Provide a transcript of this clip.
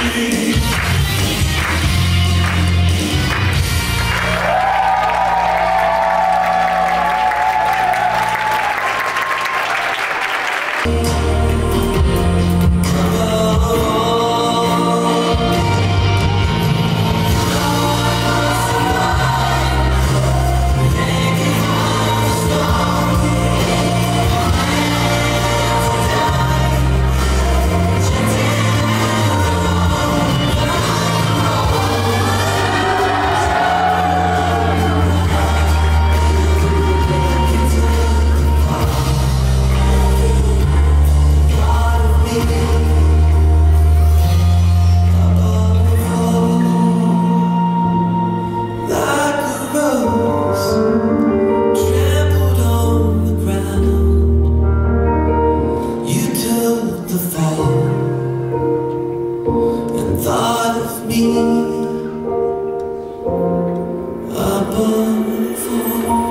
Friday. for